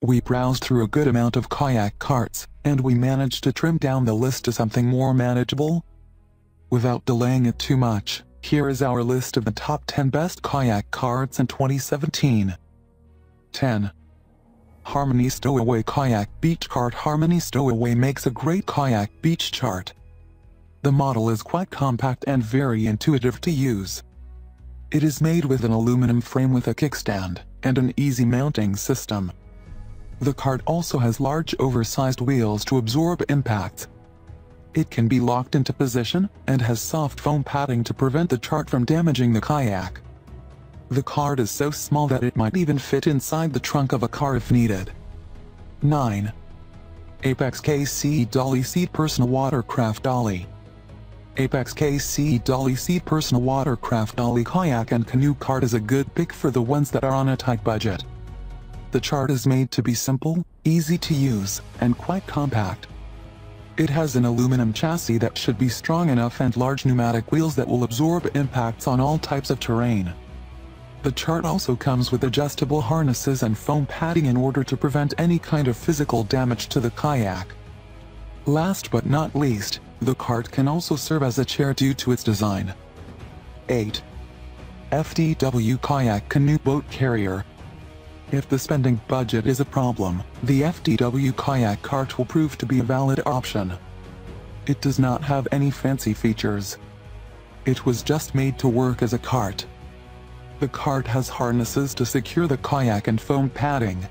We browsed through a good amount of kayak carts, and we managed to trim down the list to something more manageable. Without delaying it too much, here is our list of the top 10 best kayak carts in 2017. 10. Harmony Stowaway Kayak Beach Cart Harmony Stowaway makes a great kayak beach chart. The model is quite compact and very intuitive to use. It is made with an aluminum frame with a kickstand and an easy mounting system. The cart also has large oversized wheels to absorb impact. It can be locked into position and has soft foam padding to prevent the chart from damaging the kayak. The cart is so small that it might even fit inside the trunk of a car if needed. 9. Apex KC Dolly Seat Personal Watercraft Dolly Apex KC Dolly Seat Personal Watercraft Dolly Kayak and Canoe Cart is a good pick for the ones that are on a tight budget. The chart is made to be simple, easy to use, and quite compact. It has an aluminum chassis that should be strong enough and large pneumatic wheels that will absorb impacts on all types of terrain. The chart also comes with adjustable harnesses and foam padding in order to prevent any kind of physical damage to the kayak. Last but not least, the cart can also serve as a chair due to its design. 8. FDW Kayak Canoe Boat Carrier If the spending budget is a problem, the FDW Kayak Cart will prove to be a valid option. It does not have any fancy features. It was just made to work as a cart. The cart has harnesses to secure the kayak and foam padding.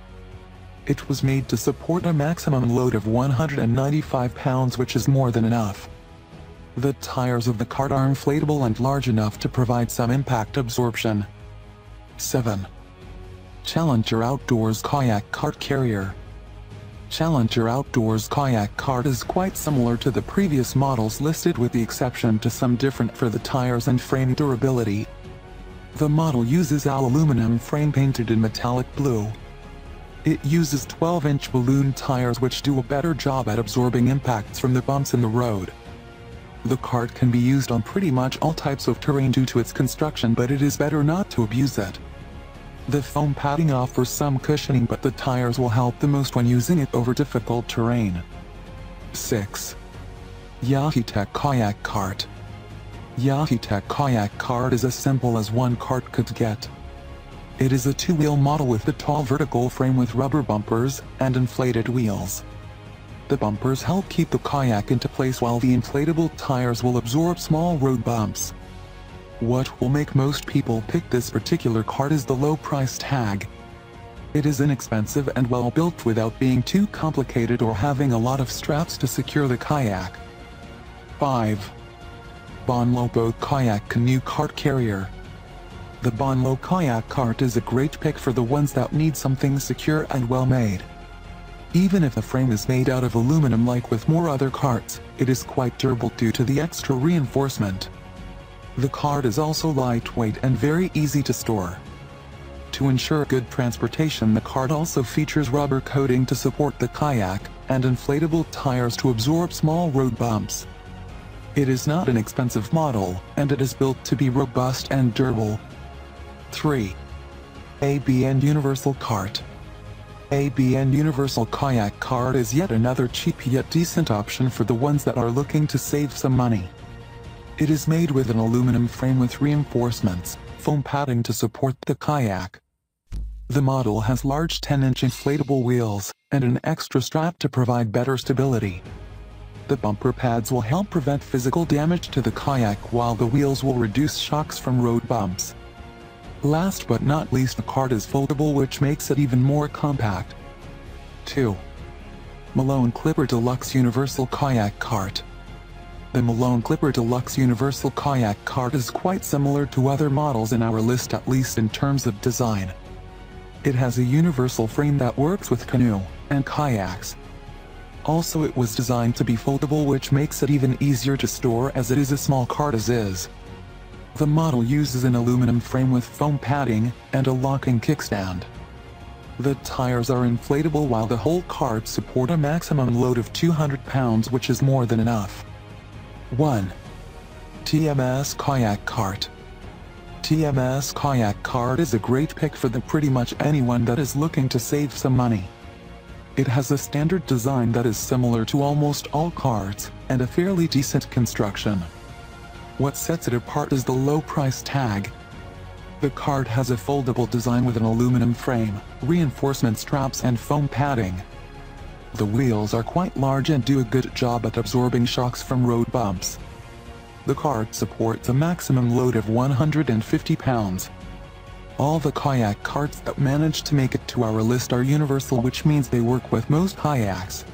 It was made to support a maximum load of 195 pounds which is more than enough. The tires of the cart are inflatable and large enough to provide some impact absorption. 7. Challenger Outdoors Kayak Cart Carrier Challenger Outdoors Kayak Cart is quite similar to the previous models listed with the exception to some different for the tires and frame durability. The model uses aluminum frame painted in metallic blue. It uses 12-inch balloon tires which do a better job at absorbing impacts from the bumps in the road. The cart can be used on pretty much all types of terrain due to its construction but it is better not to abuse it. The foam padding offers some cushioning but the tires will help the most when using it over difficult terrain. 6. Yaheetech Kayak Cart Yaheetech kayak cart is as simple as one cart could get. It is a two-wheel model with a tall vertical frame with rubber bumpers and inflated wheels. The bumpers help keep the kayak into place while the inflatable tires will absorb small road bumps. What will make most people pick this particular cart is the low price tag. It is inexpensive and well built without being too complicated or having a lot of straps to secure the kayak. 5. Bonlo Boat Kayak Canoe Cart Carrier. The Bonlo Kayak Cart is a great pick for the ones that need something secure and well made. Even if the frame is made out of aluminum like with more other carts, it is quite durable due to the extra reinforcement. The cart is also lightweight and very easy to store. To ensure good transportation the cart also features rubber coating to support the kayak, and inflatable tires to absorb small road bumps. It is not an expensive model, and it is built to be robust and durable. 3. ABN Universal Cart ABN Universal Kayak Cart is yet another cheap yet decent option for the ones that are looking to save some money. It is made with an aluminum frame with reinforcements, foam padding to support the kayak. The model has large 10-inch inflatable wheels, and an extra strap to provide better stability. The bumper pads will help prevent physical damage to the kayak while the wheels will reduce shocks from road bumps. Last but not least the cart is foldable which makes it even more compact. 2. Malone Clipper Deluxe Universal Kayak Cart The Malone Clipper Deluxe Universal Kayak Cart is quite similar to other models in our list at least in terms of design. It has a universal frame that works with canoe and kayaks, also it was designed to be foldable which makes it even easier to store as it is a small cart as is. The model uses an aluminum frame with foam padding and a locking kickstand. The tires are inflatable while the whole cart support a maximum load of 200 pounds which is more than enough. 1. TMS Kayak Cart TMS Kayak Cart is a great pick for the pretty much anyone that is looking to save some money. It has a standard design that is similar to almost all carts, and a fairly decent construction. What sets it apart is the low price tag. The cart has a foldable design with an aluminum frame, reinforcement straps and foam padding. The wheels are quite large and do a good job at absorbing shocks from road bumps. The cart supports a maximum load of 150 pounds. All the kayak carts that manage to make it to our list are universal which means they work with most kayaks.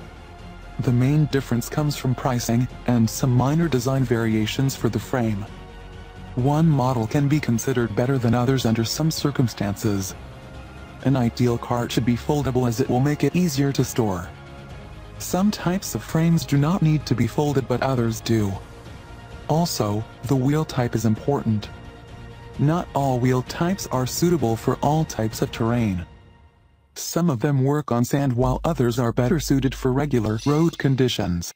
The main difference comes from pricing, and some minor design variations for the frame. One model can be considered better than others under some circumstances. An ideal cart should be foldable as it will make it easier to store. Some types of frames do not need to be folded but others do. Also, the wheel type is important. Not all wheel types are suitable for all types of terrain. Some of them work on sand while others are better suited for regular road conditions.